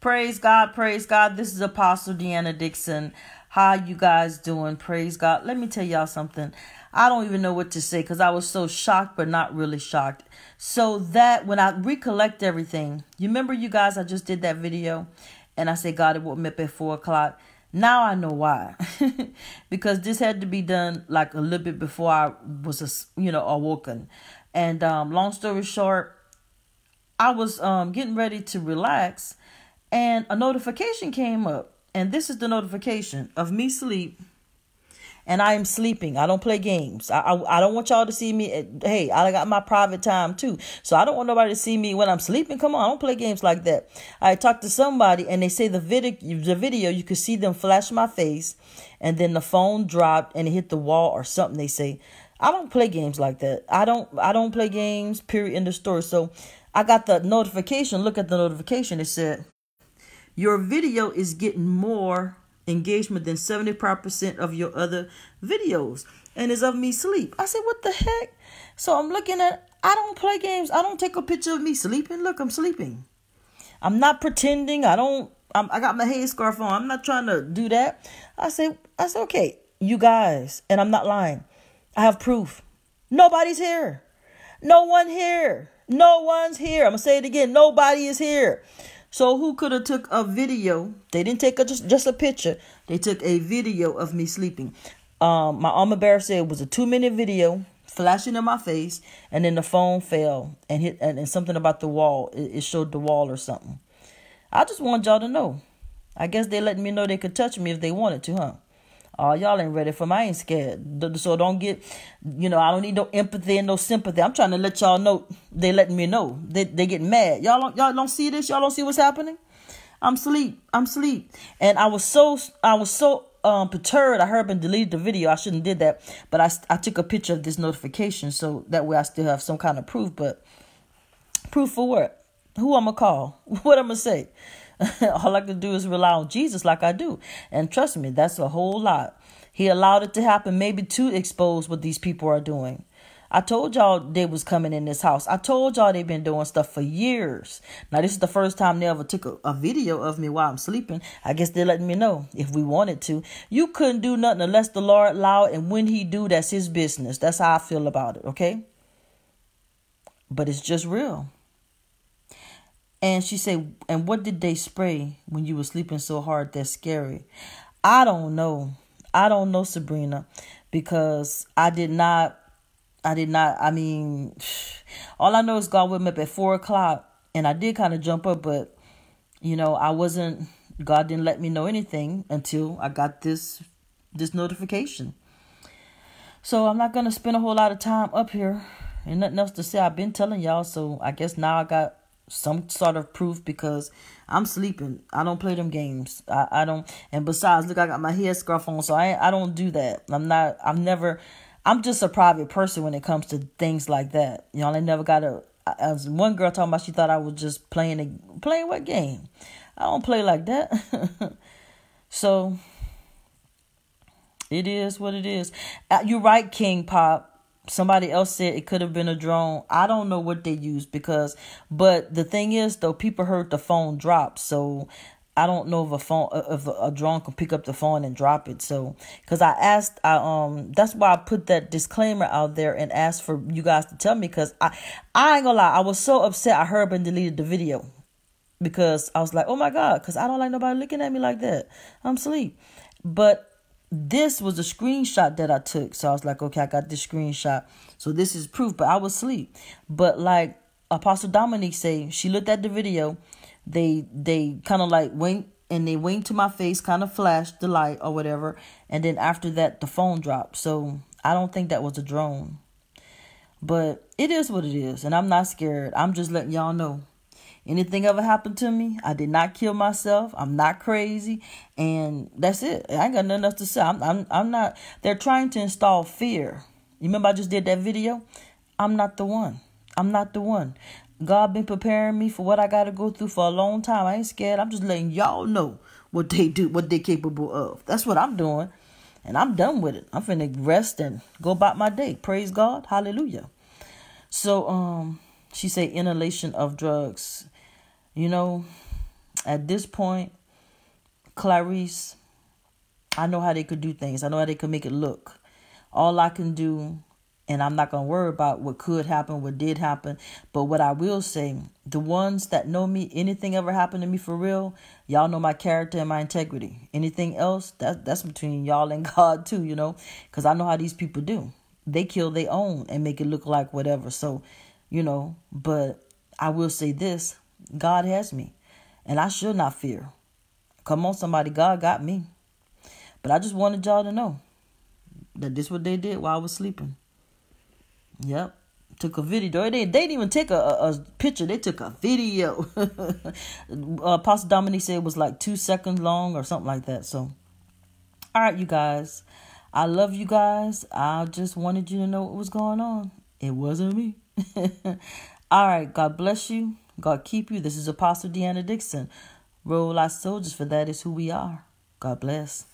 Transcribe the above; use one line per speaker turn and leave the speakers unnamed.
Praise God, praise God. This is Apostle Deanna Dixon. How you guys doing? Praise God. Let me tell y'all something. I don't even know what to say because I was so shocked, but not really shocked. So that when I recollect everything, you remember you guys, I just did that video and I said God it woke me up at four o'clock. Now I know why. because this had to be done like a little bit before I was, you know, awoken. And um, long story short, I was um, getting ready to relax and a notification came up. And this is the notification of me sleep and I am sleeping. I don't play games. I, I, I don't want y'all to see me. Eh, hey, I got my private time too, so I don't want nobody to see me when I'm sleeping. Come on, I don't play games like that. I talked to somebody and they say the video, the video, you could see them flash my face, and then the phone dropped and it hit the wall or something. They say, I don't play games like that. I don't. I don't play games. Period. In the store. So I got the notification. Look at the notification. It said, your video is getting more engagement than 75% of your other videos and it's of me sleep. I said, what the heck? So I'm looking at, I don't play games. I don't take a picture of me sleeping. Look, I'm sleeping. I'm not pretending. I don't, I'm, I got my headscarf on. I'm not trying to do that. I said, I said, okay, you guys, and I'm not lying. I have proof. Nobody's here. No one here. No one's here. I'm going to say it again. Nobody is here. So who could have took a video? They didn't take a, just just a picture. They took a video of me sleeping. Um, my armor bearer said it was a two minute video flashing in my face, and then the phone fell and hit and, and something about the wall. It, it showed the wall or something. I just want y'all to know. I guess they letting me know they could touch me if they wanted to, huh? Oh, y'all ain't ready for me. I ain't scared. So don't get, you know, I don't need no empathy and no sympathy. I'm trying to let y'all know they letting me know. They they get mad. Y'all don't y'all don't see this? Y'all don't see what's happening? I'm sleep. I'm sleep. And I was so I was so um perturbed. I heard and deleted the video. I shouldn't did that. But I I took a picture of this notification so that way I still have some kind of proof. But proof for what? Who I'm gonna call? What I'm gonna say? All I can do is rely on Jesus like I do. And trust me, that's a whole lot. He allowed it to happen maybe to expose what these people are doing. I told y'all they was coming in this house. I told y'all they've been doing stuff for years. Now this is the first time they ever took a, a, video of me while I'm sleeping. I guess they're letting me know if we wanted to. You couldn't do nothing unless the Lord allowed, and when He do, that's His business. That's how I feel about it. Okay. But it's just real. And she said, And what did they spray when you were sleeping so hard that's scary? I don't know. I don't know, Sabrina, because I did not, I did not, I mean, all I know is God woke me up at four o'clock and I did kind of jump up, but, you know, I wasn't, God didn't let me know anything until I got this, this notification. So I'm not going to spend a whole lot of time up here and nothing else to say. I've been telling y'all, so I guess now I got some sort of proof because I'm sleeping. I don't play them games. I, I don't. And besides, look, I got my headscarf on, so I I don't do that. I'm not. I'm never. I'm just a private person when it comes to things like that. You know, I never got a. One girl talking about, she thought I was just playing a playing what game? I don't play like that. so it is what it is. Uh, you're right, King Pop somebody else said it could have been a drone. I don't know what they used because, but the thing is though, people heard the phone drop, so I don't know if a phone, uh, if a drone can pick up the phone and drop it. So, because I asked, I um, that's why I put that disclaimer out there and asked for you guys to tell me because I, I ain't gonna lie, I was so upset. I heard and deleted the video because I was like, oh my god, because I don't like nobody looking at me like that. I'm asleep, but this was a screenshot that I took. So I was like, okay, I got this screenshot. So this is proof, but I was asleep. But like Apostle Dominique say, she looked at the video. They they kind of like went and they winked to my face, kind of flashed the light or whatever. And then after that, the phone dropped. So I don't think that was a drone. But it is what it is. And I'm not scared. I'm just letting y'all know anything ever happened to me, I did not kill myself. I'm not crazy, and that's it. I ain't got nothing else to say. I'm, I'm, I'm not. They're trying to install fear. You remember I just did that video? I'm not the one. I'm not the one. God been preparing me for what I got to go through for a long time. I ain't scared. I'm just letting y'all know what they do, what they're capable of. That's what I'm doing. And I'm done with it. I'm finna rest and go about my day. Praise God. Hallelujah. So um she said inhalation of drugs. You know, At this point, Clarice, I know how they could do things. I know how they could make it look. All I can do, and I'm not going to worry about what could happen, what did happen, but what I will say, the ones that know me, anything ever happened to me for real, y'all know my character and my integrity. Anything else, that, that's between y'all and God too, you know, because I know how these people do. They kill their own and make it look like whatever. So, you know, but I will say this God has me, and I should not fear. Come on, somebody, God got me. But I just wanted y'all to know that this what they did while I was sleeping. Yep. Took a video. They, they didn't even take a, a, a picture. They took a video. uh, Pastor Dominique said it was like two seconds long or something like that. So, all right, you guys. I love you guys. I just wanted you to know what was going on. It wasn't me. all right. God bless you. God keep you. This is Apostle Deanna Dixon. Roll our soldiers, for that is who we are. God bless.